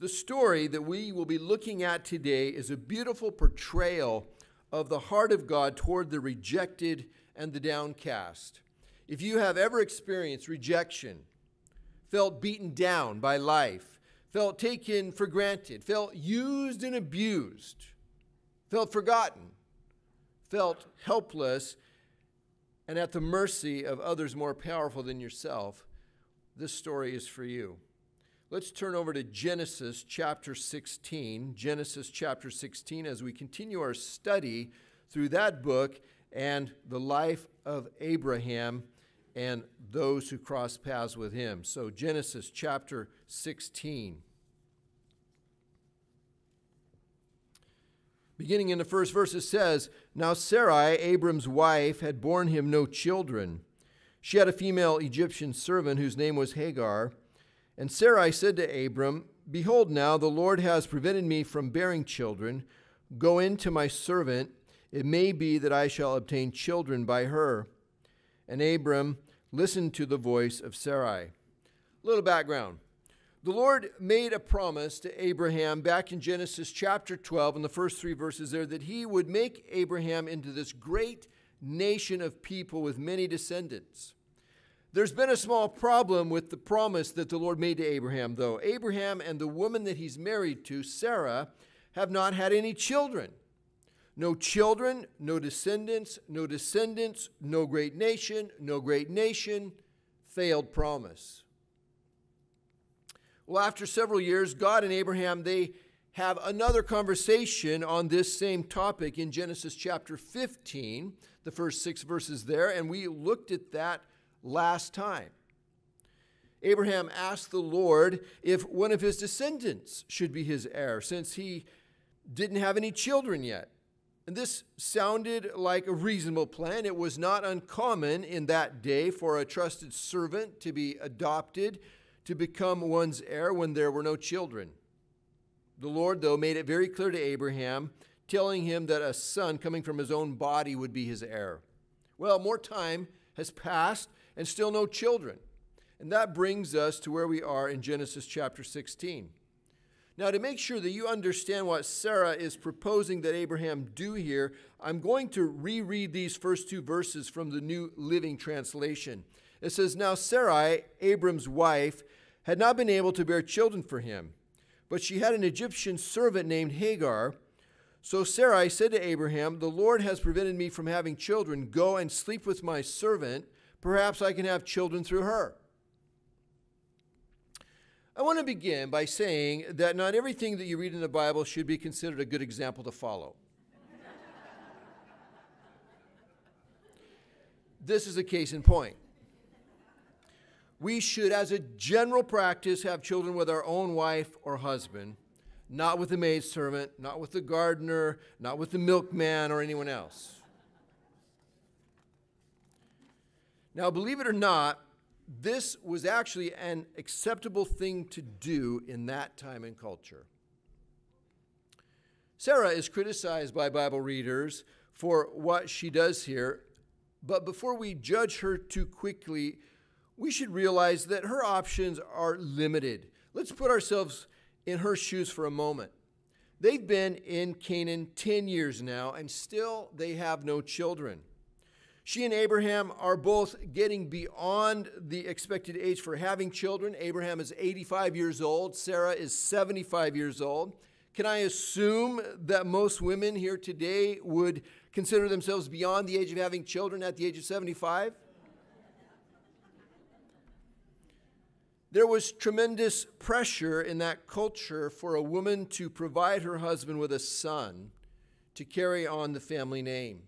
The story that we will be looking at today is a beautiful portrayal of the heart of God toward the rejected and the downcast. If you have ever experienced rejection, felt beaten down by life, felt taken for granted, felt used and abused, felt forgotten, felt helpless, and at the mercy of others more powerful than yourself, this story is for you. Let's turn over to Genesis chapter 16. Genesis chapter 16, as we continue our study through that book and the life of Abraham and those who cross paths with him. So, Genesis chapter 16. Beginning in the first verse, it says Now Sarai, Abram's wife, had borne him no children. She had a female Egyptian servant whose name was Hagar. And Sarai said to Abram, Behold, now the Lord has prevented me from bearing children. Go in to my servant. It may be that I shall obtain children by her. And Abram listened to the voice of Sarai. Little background. The Lord made a promise to Abraham back in Genesis chapter 12, in the first three verses there, that he would make Abraham into this great nation of people with many descendants. There's been a small problem with the promise that the Lord made to Abraham, though. Abraham and the woman that he's married to, Sarah, have not had any children. No children, no descendants, no descendants, no great nation, no great nation, failed promise. Well, after several years, God and Abraham, they have another conversation on this same topic in Genesis chapter 15, the first six verses there, and we looked at that last time. Abraham asked the Lord if one of his descendants should be his heir, since he didn't have any children yet. And this sounded like a reasonable plan. It was not uncommon in that day for a trusted servant to be adopted to become one's heir when there were no children. The Lord, though, made it very clear to Abraham, telling him that a son coming from his own body would be his heir. Well, more time has passed, and still no children. And that brings us to where we are in Genesis chapter 16. Now, to make sure that you understand what Sarah is proposing that Abraham do here, I'm going to reread these first two verses from the New Living Translation. It says, Now Sarai, Abram's wife, had not been able to bear children for him, but she had an Egyptian servant named Hagar. So Sarai said to Abraham, The Lord has prevented me from having children. Go and sleep with my servant Perhaps I can have children through her. I want to begin by saying that not everything that you read in the Bible should be considered a good example to follow. this is a case in point. We should, as a general practice, have children with our own wife or husband, not with the maidservant, not with the gardener, not with the milkman or anyone else. Now, believe it or not, this was actually an acceptable thing to do in that time and culture. Sarah is criticized by Bible readers for what she does here, but before we judge her too quickly, we should realize that her options are limited. Let's put ourselves in her shoes for a moment. They've been in Canaan 10 years now, and still they have no children. She and Abraham are both getting beyond the expected age for having children. Abraham is 85 years old, Sarah is 75 years old. Can I assume that most women here today would consider themselves beyond the age of having children at the age of 75? There was tremendous pressure in that culture for a woman to provide her husband with a son to carry on the family name.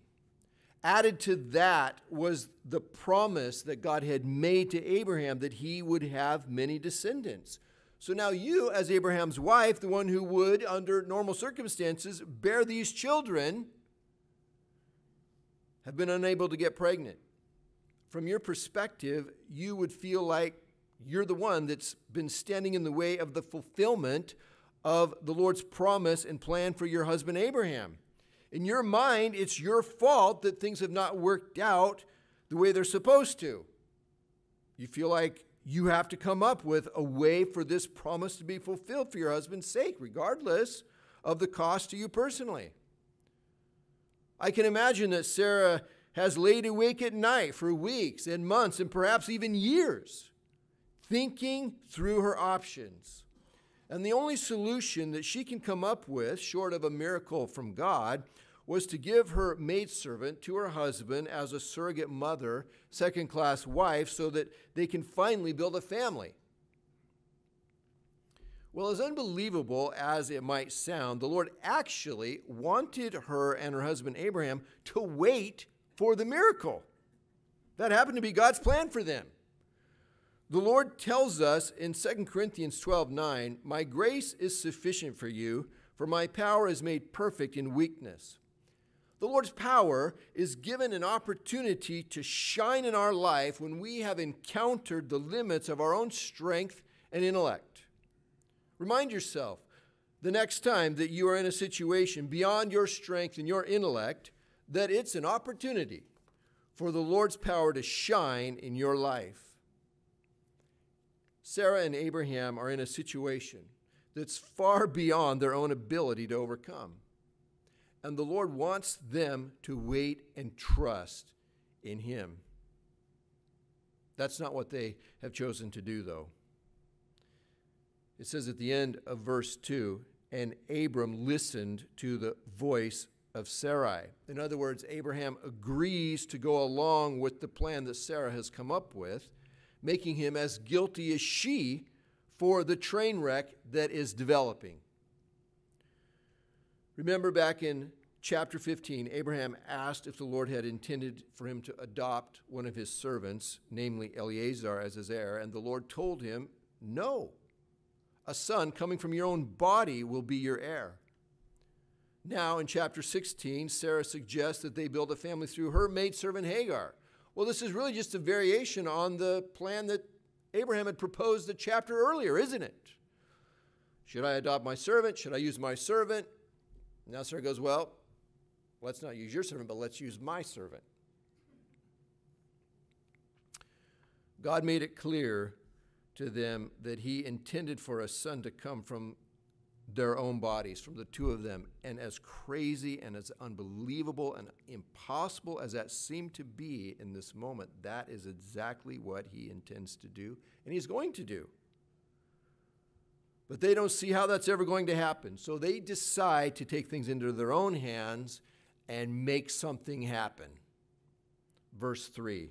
Added to that was the promise that God had made to Abraham that he would have many descendants. So now you, as Abraham's wife, the one who would, under normal circumstances, bear these children, have been unable to get pregnant. From your perspective, you would feel like you're the one that's been standing in the way of the fulfillment of the Lord's promise and plan for your husband Abraham. In your mind, it's your fault that things have not worked out the way they're supposed to. You feel like you have to come up with a way for this promise to be fulfilled for your husband's sake, regardless of the cost to you personally. I can imagine that Sarah has laid awake at night for weeks and months and perhaps even years, thinking through her options. And the only solution that she can come up with, short of a miracle from God, was to give her maidservant to her husband as a surrogate mother, second class wife, so that they can finally build a family. Well, as unbelievable as it might sound, the Lord actually wanted her and her husband Abraham to wait for the miracle. That happened to be God's plan for them. The Lord tells us in 2 Corinthians 12 9, My grace is sufficient for you, for my power is made perfect in weakness. The Lord's power is given an opportunity to shine in our life when we have encountered the limits of our own strength and intellect. Remind yourself the next time that you are in a situation beyond your strength and your intellect that it's an opportunity for the Lord's power to shine in your life. Sarah and Abraham are in a situation that's far beyond their own ability to overcome. And the Lord wants them to wait and trust in Him. That's not what they have chosen to do, though. It says at the end of verse 2 and Abram listened to the voice of Sarai. In other words, Abraham agrees to go along with the plan that Sarah has come up with, making him as guilty as she for the train wreck that is developing. Remember back in chapter 15, Abraham asked if the Lord had intended for him to adopt one of his servants, namely Eleazar, as his heir, and the Lord told him, No. A son coming from your own body will be your heir. Now, in chapter 16, Sarah suggests that they build a family through her maidservant Hagar. Well, this is really just a variation on the plan that Abraham had proposed a chapter earlier, isn't it? Should I adopt my servant? Should I use my servant? Now Sarah goes, Well, let's not use your servant, but let's use my servant. God made it clear to them that he intended for a son to come from their own bodies, from the two of them. And as crazy and as unbelievable and impossible as that seemed to be in this moment, that is exactly what he intends to do, and he's going to do. But they don't see how that's ever going to happen. So they decide to take things into their own hands and make something happen. Verse 3.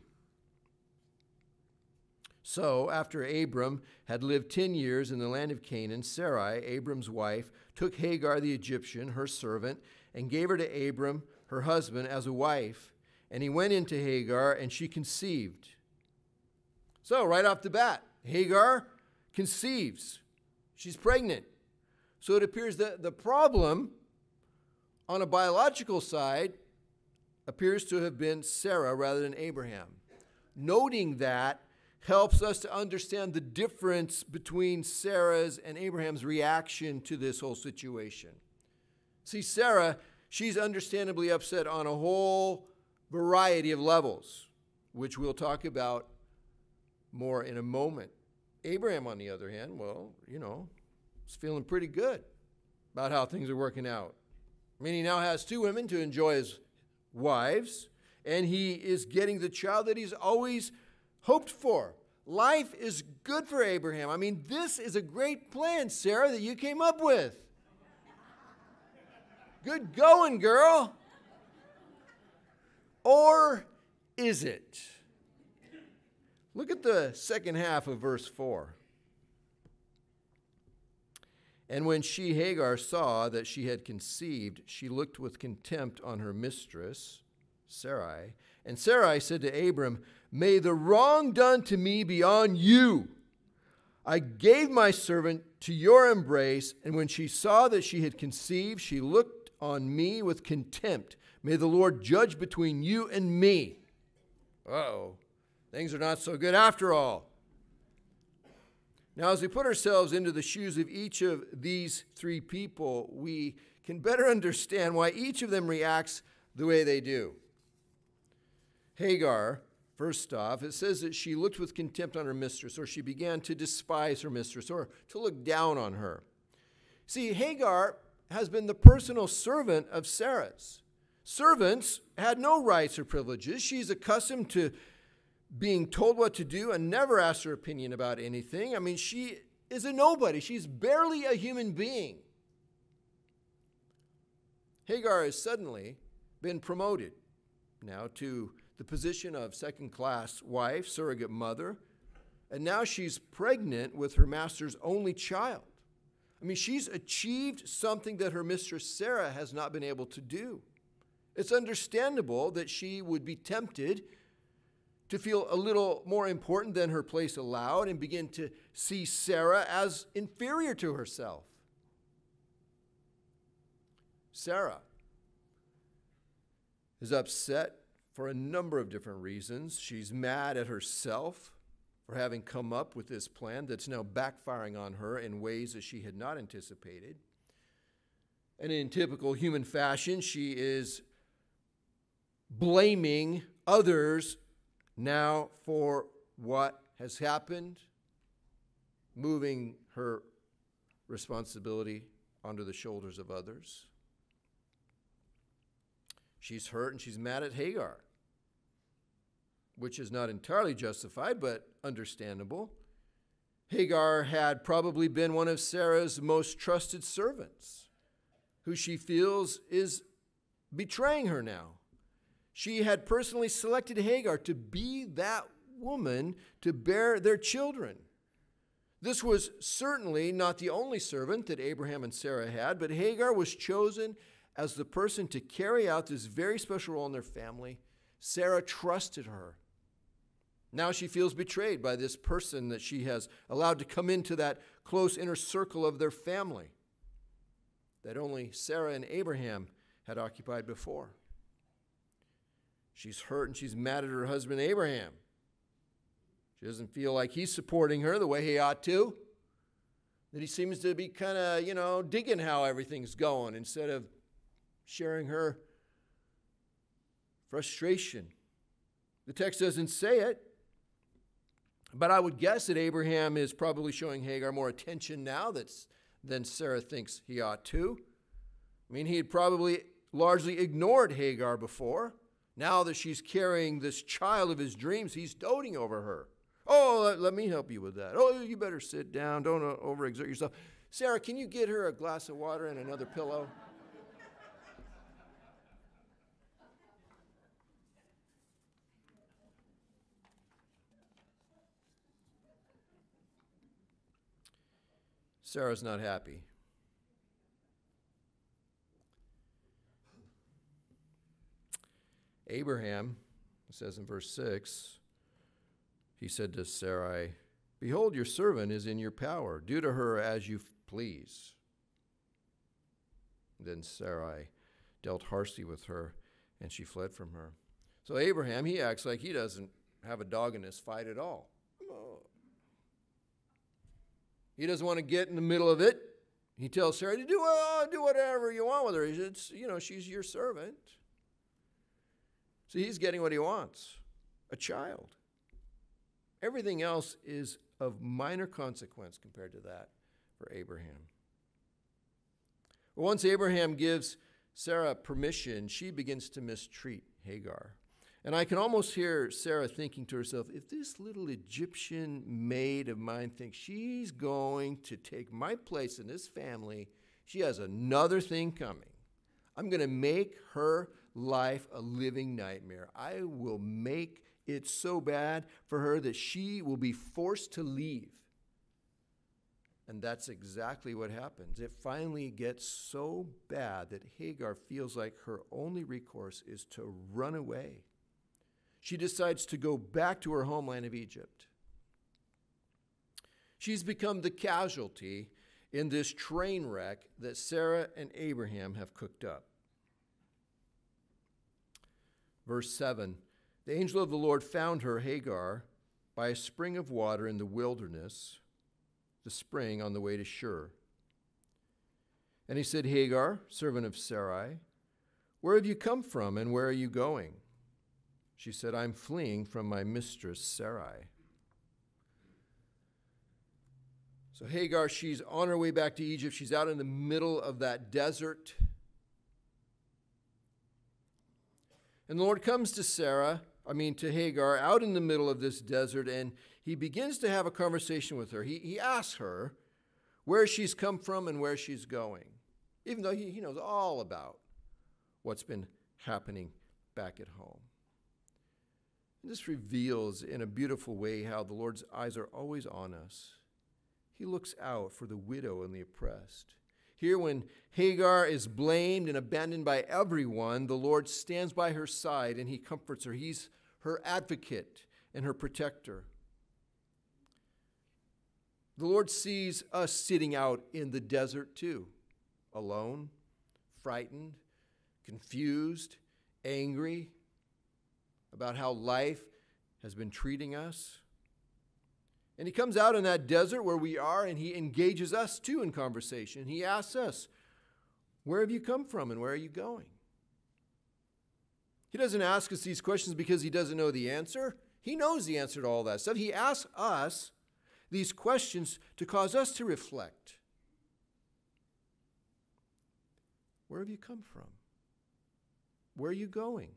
So, after Abram had lived ten years in the land of Canaan, Sarai, Abram's wife, took Hagar the Egyptian, her servant, and gave her to Abram, her husband, as a wife. And he went into Hagar, and she conceived. So, right off the bat, Hagar conceives. She's pregnant. So it appears that the problem on a biological side appears to have been Sarah rather than Abraham. Noting that, helps us to understand the difference between Sarah's and Abraham's reaction to this whole situation. See, Sarah, she's understandably upset on a whole variety of levels, which we'll talk about more in a moment. Abraham, on the other hand, well, you know, is feeling pretty good about how things are working out. I mean, he now has two women to enjoy as wives, and he is getting the child that he's always hoped for. Life is good for Abraham. I mean, this is a great plan, Sarah, that you came up with. Good going, girl. Or is it? Look at the second half of verse 4. And when she, Hagar, saw that she had conceived, she looked with contempt on her mistress, Sarai. And Sarai said to Abram, May the wrong done to me be on you. I gave my servant to your embrace, and when she saw that she had conceived, she looked on me with contempt. May the Lord judge between you and me. oh, things are not so good after all. Now, as we put ourselves into the shoes of each of these three people, we can better understand why each of them reacts the way they do. Hagar, First off, it says that she looked with contempt on her mistress, or she began to despise her mistress, or to look down on her. See, Hagar has been the personal servant of Sarah's. Servants had no rights or privileges. She's accustomed to being told what to do and never asked her opinion about anything. I mean, she is a nobody. She's barely a human being. Hagar has suddenly been promoted now to the position of second class wife, surrogate mother, and now she's pregnant with her master's only child. I mean, she's achieved something that her mistress Sarah has not been able to do. It's understandable that she would be tempted to feel a little more important than her place allowed and begin to see Sarah as inferior to herself. Sarah is upset for a number of different reasons. She's mad at herself for having come up with this plan that's now backfiring on her in ways that she had not anticipated. And in typical human fashion, she is blaming others now for what has happened, moving her responsibility onto the shoulders of others. She's hurt and she's mad at Hagar, which is not entirely justified, but understandable. Hagar had probably been one of Sarah's most trusted servants, who she feels is betraying her now. She had personally selected Hagar to be that woman to bear their children. This was certainly not the only servant that Abraham and Sarah had, but Hagar was chosen as the person to carry out this very special role in their family. Sarah trusted her. Now she feels betrayed by this person that she has allowed to come into that close inner circle of their family that only Sarah and Abraham had occupied before. She's hurt and she's mad at her husband Abraham. She doesn't feel like he's supporting her the way he ought to. That he seems to be kind of, you know, digging how everything's going instead of sharing her frustration. The text doesn't say it, but I would guess that Abraham is probably showing Hagar more attention now that's, than Sarah thinks he ought to. I mean, he had probably largely ignored Hagar before. Now that she's carrying this child of his dreams, he's doting over her. Oh, let, let me help you with that. Oh, you better sit down. Don't overexert yourself. Sarah, can you get her a glass of water and another pillow? Sarah's not happy. Abraham, says in verse 6, he said to Sarai, Behold, your servant is in your power. Do to her as you please. Then Sarai dealt harshly with her, and she fled from her. So Abraham, he acts like he doesn't have a dog in this fight at all. He doesn't want to get in the middle of it. He tells Sarah to do, uh, do whatever you want with her. It's, you know, she's your servant. See, he's getting what he wants a child. Everything else is of minor consequence compared to that for Abraham. once Abraham gives Sarah permission, she begins to mistreat Hagar. And I can almost hear Sarah thinking to herself, if this little Egyptian maid of mine thinks she's going to take my place in this family, she has another thing coming. I'm going to make her life a living nightmare. I will make it so bad for her that she will be forced to leave. And that's exactly what happens. It finally gets so bad that Hagar feels like her only recourse is to run away. She decides to go back to her homeland of Egypt. She's become the casualty in this train wreck that Sarah and Abraham have cooked up. Verse 7 The angel of the Lord found her, Hagar, by a spring of water in the wilderness, the spring on the way to Shur. And he said, Hagar, servant of Sarai, where have you come from and where are you going? She said, I'm fleeing from my mistress Sarai. So Hagar, she's on her way back to Egypt. She's out in the middle of that desert. And the Lord comes to Sarah, I mean to Hagar, out in the middle of this desert, and he begins to have a conversation with her. He, he asks her where she's come from and where she's going, even though he, he knows all about what's been happening back at home. And this reveals in a beautiful way how the Lord's eyes are always on us. He looks out for the widow and the oppressed. Here, when Hagar is blamed and abandoned by everyone, the Lord stands by her side and he comforts her. He's her advocate and her protector. The Lord sees us sitting out in the desert too, alone, frightened, confused, angry about how life has been treating us. And he comes out in that desert where we are and he engages us too in conversation. He asks us, Where have you come from and where are you going? He doesn't ask us these questions because he doesn't know the answer. He knows the answer to all that stuff. He asks us these questions to cause us to reflect. Where have you come from? Where are you going?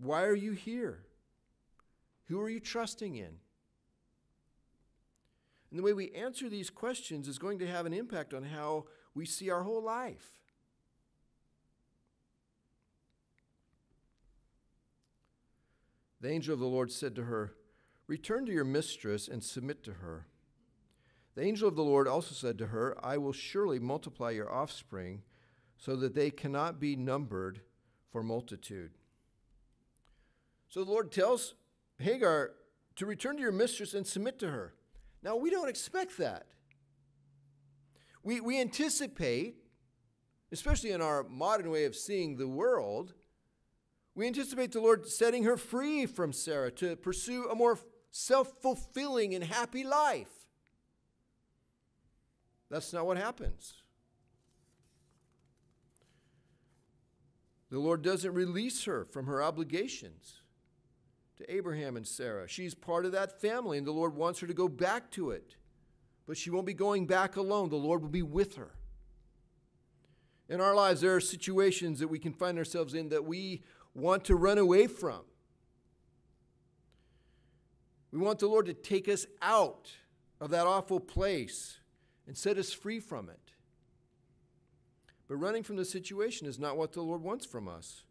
Why are you here? Who are you trusting in? And the way we answer these questions is going to have an impact on how we see our whole life. The angel of the Lord said to her, Return to your mistress and submit to her. The angel of the Lord also said to her, I will surely multiply your offspring so that they cannot be numbered for multitude. So the Lord tells Hagar to return to your mistress and submit to her. Now, we don't expect that. We, we anticipate, especially in our modern way of seeing the world, we anticipate the Lord setting her free from Sarah to pursue a more self fulfilling and happy life. That's not what happens. The Lord doesn't release her from her obligations to Abraham and Sarah. She's part of that family, and the Lord wants her to go back to it. But she won't be going back alone, the Lord will be with her. In our lives, there are situations that we can find ourselves in that we want to run away from. We want the Lord to take us out of that awful place and set us free from it. But running from the situation is not what the Lord wants from us.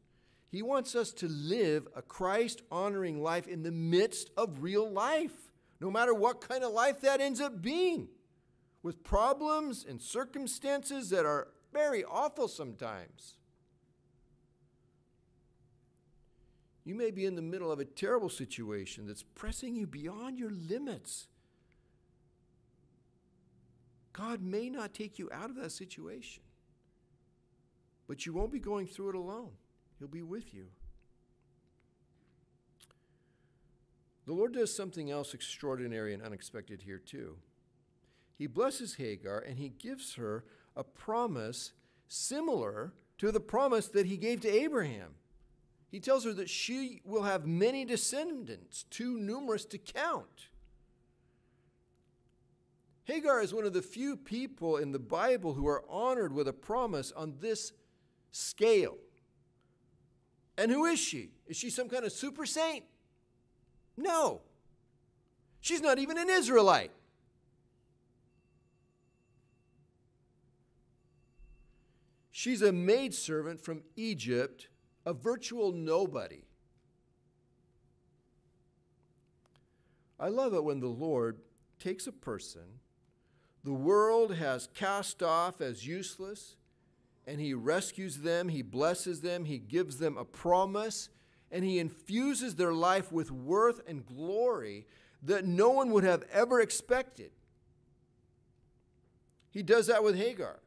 He wants us to live a Christ honoring life in the midst of real life, no matter what kind of life that ends up being, with problems and circumstances that are very awful sometimes. You may be in the middle of a terrible situation that's pressing you beyond your limits. God may not take you out of that situation, but you won't be going through it alone. He'll be with you. The Lord does something else extraordinary and unexpected here, too. He blesses Hagar and he gives her a promise similar to the promise that he gave to Abraham. He tells her that she will have many descendants, too numerous to count. Hagar is one of the few people in the Bible who are honored with a promise on this scale. And who is she? Is she some kind of super saint? No. She's not even an Israelite. She's a maidservant from Egypt, a virtual nobody. I love it when the Lord takes a person the world has cast off as useless and he rescues them, he blesses them, he gives them a promise, and he infuses their life with worth and glory that no one would have ever expected. He does that with Hagar.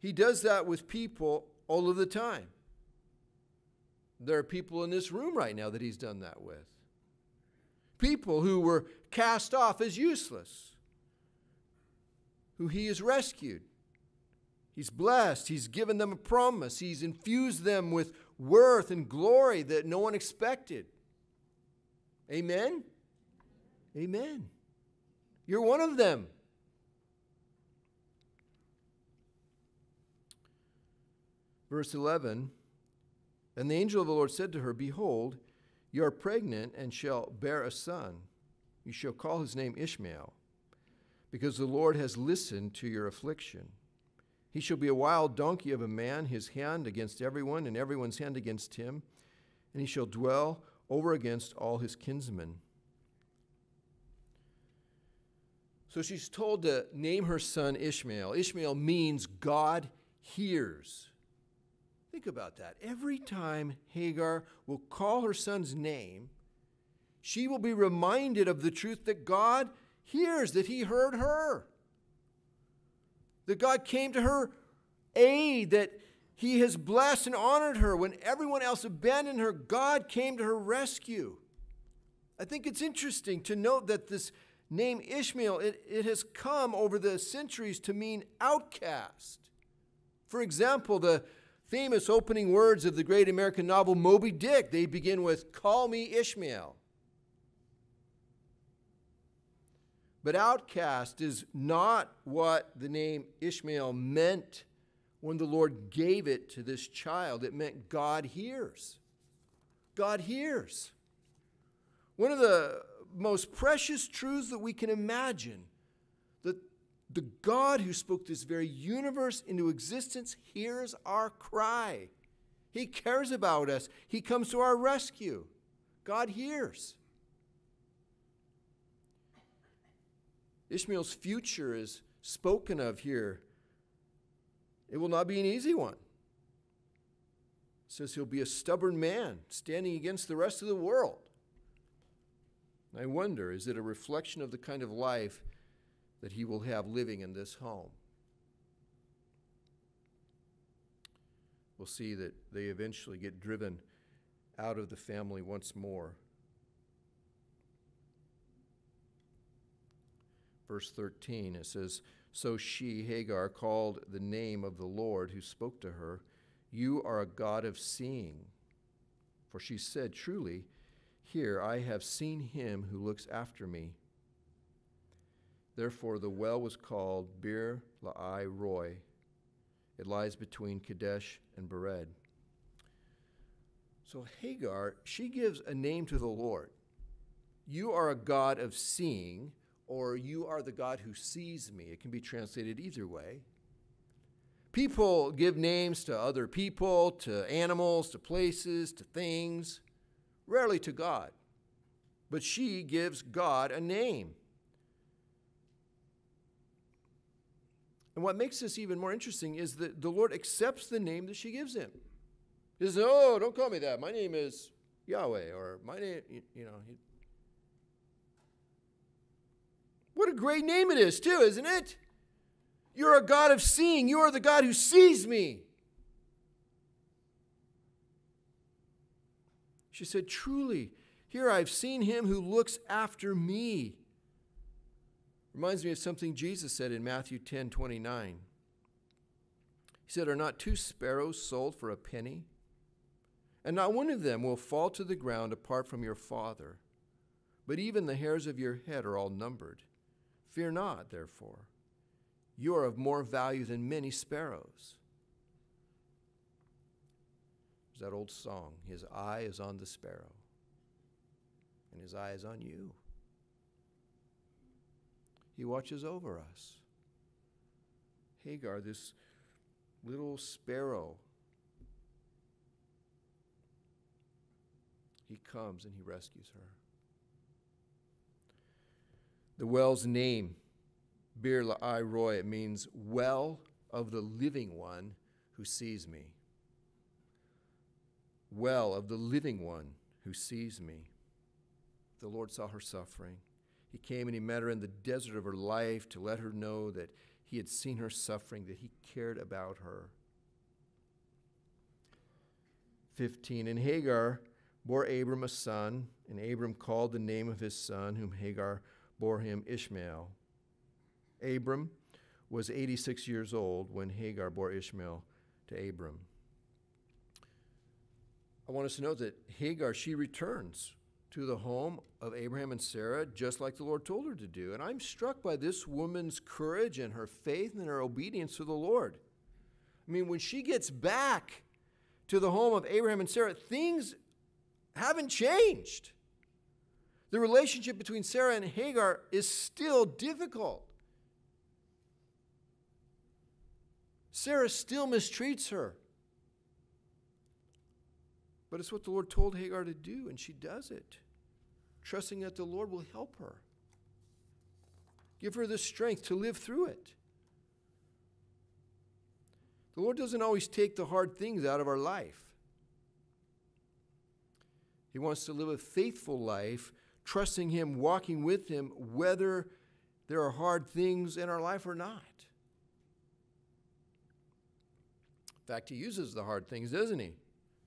He does that with people all of the time. There are people in this room right now that he's done that with. People who were cast off as useless, who he has rescued. He's blessed. He's given them a promise. He's infused them with worth and glory that no one expected. Amen? Amen. You're one of them. Verse 11 And the angel of the Lord said to her, Behold, you are pregnant and shall bear a son. You shall call his name Ishmael, because the Lord has listened to your affliction. He shall be a wild donkey of a man, his hand against everyone, and everyone's hand against him, and he shall dwell over against all his kinsmen. So she's told to name her son Ishmael. Ishmael means God hears. Think about that. Every time Hagar will call her son's name, she will be reminded of the truth that God hears, that He heard her, that God came to her aid, that He has blessed and honored her. When everyone else abandoned her, God came to her rescue. I think it's interesting to note that this name Ishmael, it, it has come over the centuries to mean outcast. For example, the famous opening words of the great American novel Moby Dick. They begin with, Call me Ishmael. But outcast is not what the name Ishmael meant when the Lord gave it to this child. It meant God hears. God hears. One of the most precious truths that we can imagine that the God who spoke this very universe into existence hears our cry. He cares about us. He comes to our rescue. God hears. Ishmael's future is spoken of here. It will not be an easy one. It says he'll be a stubborn man standing against the rest of the world. I wonder, is it a reflection of the kind of life that he will have living in this home. We'll see that they eventually get driven out of the family once more. Verse 13, it says, So she, Hagar, called the name of the Lord who spoke to her, You are a God of seeing. For she said, Truly, here I have seen him who looks after me. Therefore, the well was called Bir Lahai Roi. It lies between Kadesh and Bered. So Hagar, she gives a name to the Lord. You are a God of seeing, or you are the God who sees me. It can be translated either way. People give names to other people, to animals, to places, to things, rarely to God. But she gives God a name. And what makes this even more interesting is that the Lord accepts the name that she gives him. He says, Oh, don't call me that. My name is Yahweh, or my name, you know. What a great name it is, too, isn't it? You're a God of seeing. You are the God who sees me. She said, Truly, here I've seen him who looks after me. Reminds me of something Jesus said in Matthew 10 29. He said, Are not two sparrows sold for a penny? And not one of them will fall to the ground apart from your Father. But even the hairs of your head are all numbered. Fear not, therefore. You are of more value than many sparrows. There's that old song His eye is on the sparrow, and His eye is on you. He watches over us. Hagar, this little sparrow, he comes and he rescues her. The well's name, Bir Lahai Roi, it means well of the living one who sees me. Well of the living one who sees me. The Lord saw her suffering. He came and he met her in the desert of her life to let her know that he had seen her suffering, that he cared about her. 15. And Hagar bore Abram a son, and Abram called the name of his son, whom Hagar bore him Ishmael. Abram was 86 years old when Hagar bore Ishmael to Abram. I want us to note that Hagar, she returns to the home of Abraham and Sarah just like the Lord told her to do. And I'm struck by this woman's courage and her faith and her obedience to the Lord. I mean, when she gets back to the home of Abraham and Sarah, things haven't changed. The relationship between Sarah and Hagar is still difficult. Sarah still mistreats her. But it's what the Lord told Hagar to do, and she does it, trusting that the Lord will help her. Give her the strength to live through it. The Lord doesn't always take the hard things out of our life. He wants to live a faithful life, trusting Him, walking with Him, whether there are hard things in our life or not. In fact, He uses the hard things, doesn't He,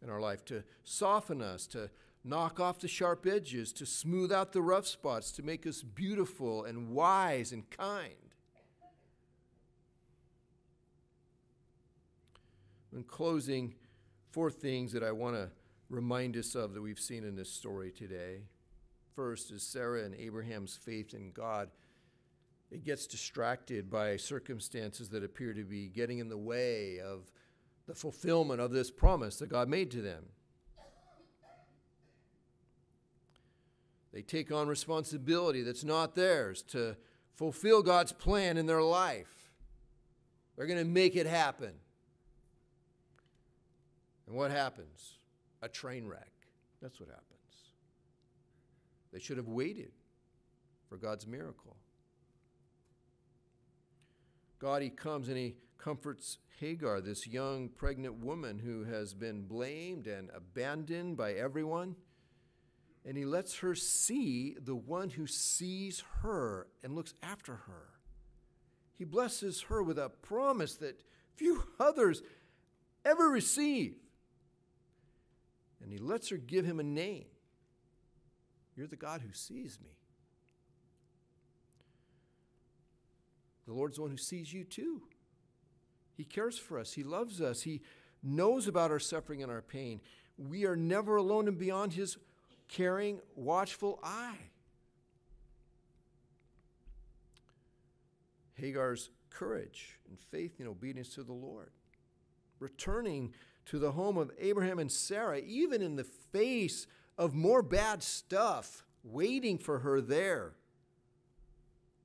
in our life to soften us, to knock off the sharp edges, to smooth out the rough spots, to make us beautiful and wise and kind. In closing, four things that I want to remind us of that we've seen in this story today. First is Sarah and Abraham's faith in God. It gets distracted by circumstances that appear to be getting in the way of the fulfillment of this promise that God made to them. They take on responsibility that's not theirs to fulfill God's plan in their life. They're going to make it happen. And what happens? A train wreck. That's what happens. They should have waited for God's miracle. God, He comes and He comforts Hagar, this young pregnant woman who has been blamed and abandoned by everyone. And He lets her see the one who sees her and looks after her. He blesses her with a promise that few others ever receive. And he lets her give him a name. You're the God who sees me. The Lord's the one who sees you too. He cares for us, He loves us, He knows about our suffering and our pain. We are never alone and beyond His caring, watchful eye. Hagar's courage and faith and obedience to the Lord, returning to the home of Abraham and Sarah, even in the face of more bad stuff waiting for her there.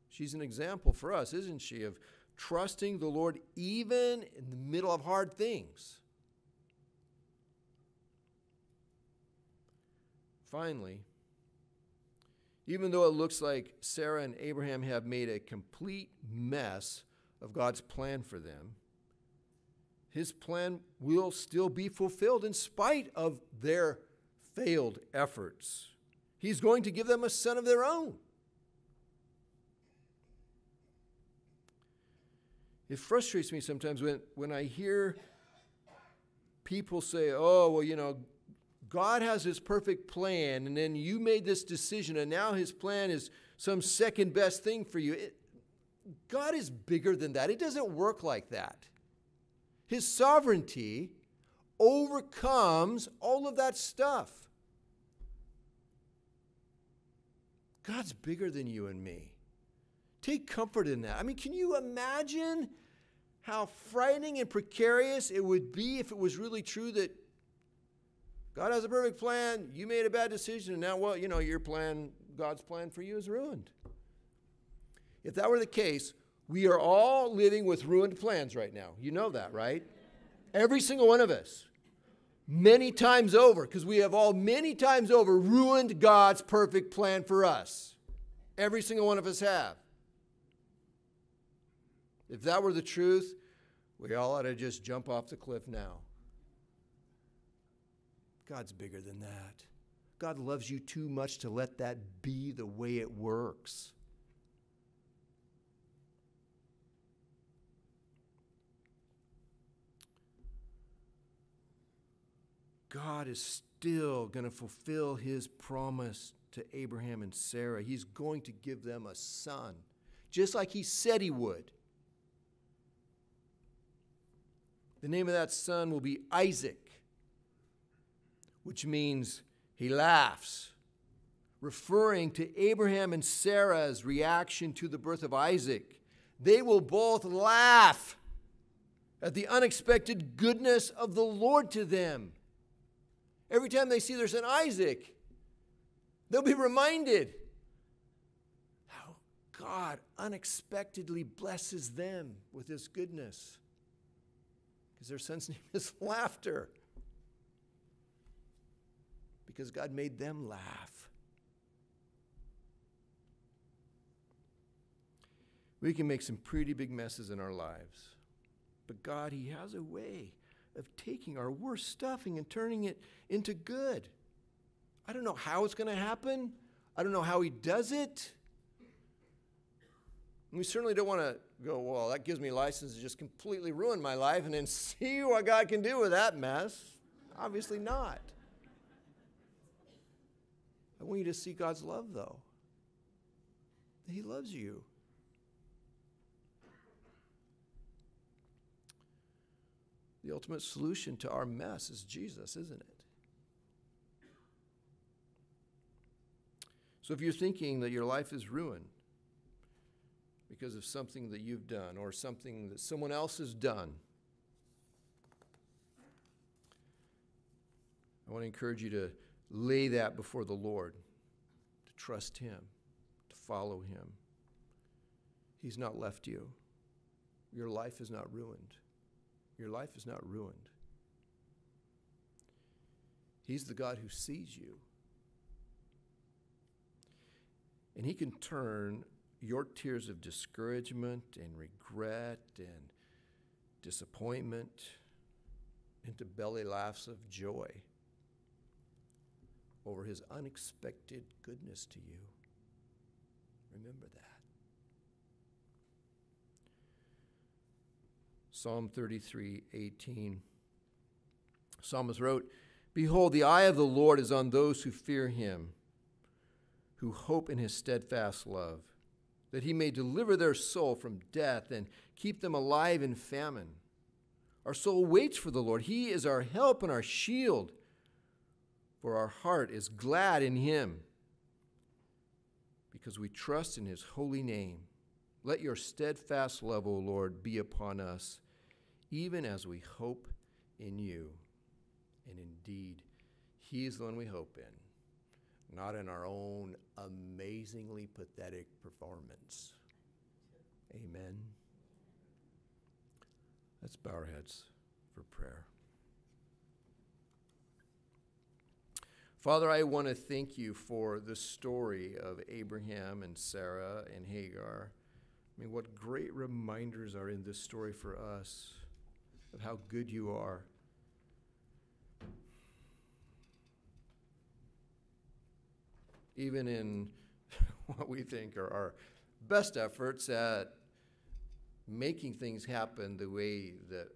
She's an example for us, isn't she, of trusting the Lord even in the middle of hard things. Finally, even though it looks like Sarah and Abraham have made a complete mess of God's plan for them, his plan will still be fulfilled in spite of their failed efforts. He's going to give them a son of their own. It frustrates me sometimes when, when I hear people say, oh, well, you know, God has his perfect plan, and then you made this decision, and now his plan is some second best thing for you. It, God is bigger than that. It doesn't work like that. His sovereignty overcomes all of that stuff. God's bigger than you and me. Take comfort in that. I mean, can you imagine how frightening and precarious it would be if it was really true that God has a perfect plan, you made a bad decision, and now, well, you know, your plan, God's plan for you is ruined. If that were the case, we are all living with ruined plans right now. You know that, right? Every single one of us. Many times over, because we have all many times over ruined God's perfect plan for us. Every single one of us have. If that were the truth, we all ought to just jump off the cliff now. God's bigger than that. God loves you too much to let that be the way it works. God is still going to fulfill his promise to Abraham and Sarah. He's going to give them a son, just like he said he would. The name of that son will be Isaac, which means he laughs, referring to Abraham and Sarah's reaction to the birth of Isaac. They will both laugh at the unexpected goodness of the Lord to them. Every time they see their son Isaac, they'll be reminded how God unexpectedly blesses them with his goodness. Because their son's name is laughter. Because God made them laugh. We can make some pretty big messes in our lives. But God, He has a way of taking our worst stuffing and turning it into good. I don't know how it's going to happen. I don't know how He does it. And we certainly don't want to go, well, that gives me license to just completely ruin my life and then see what God can do with that mess. Obviously not. I want you to see God's love, though. He loves you. The ultimate solution to our mess is Jesus, isn't it? So if you're thinking that your life is ruined because of something that you've done or something that someone else has done, I want to encourage you to lay that before the Lord, to trust Him, to follow Him. He's not left you. Your life is not ruined. Your life is not ruined. He's the God who sees you. And He can turn your tears of discouragement and regret and disappointment into belly laughs of joy over His unexpected goodness to you. Remember that. Psalm 33 18. Psalmist wrote, Behold, the eye of the Lord is on those who fear him, who hope in his steadfast love, that he may deliver their soul from death and keep them alive in famine. Our soul waits for the Lord. He is our help and our shield, for our heart is glad in him, because we trust in his holy name. Let your steadfast love, O Lord, be upon us even as we hope in you. And indeed, He is the one we hope in, not in our own amazingly pathetic performance. Amen. Let's bow our heads for prayer. Father, I want to thank you for the story of Abraham and Sarah and Hagar. I mean, what great reminders are in this story for us of how good you are. Even in what we think are our best efforts at making things happen the way that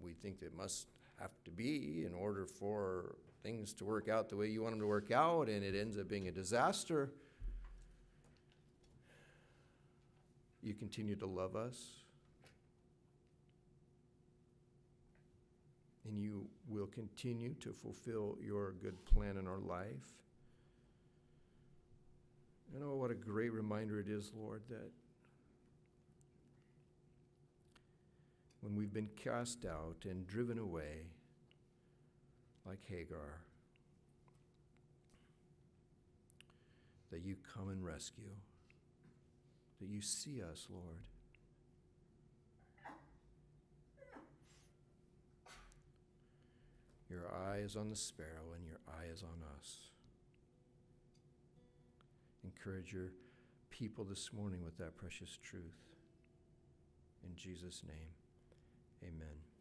we think they must have to be in order for things to work out the way you want them to work out, and it ends up being a disaster. You continue to love us. And you will continue to fulfill your good plan in our life. And oh, what a great reminder it is, Lord, that when we've been cast out and driven away, like Hagar, that you come and rescue, that you see us, Lord Your eye is on the sparrow, and your eye is on us. Encourage your people this morning with that precious truth. In Jesus' name, amen.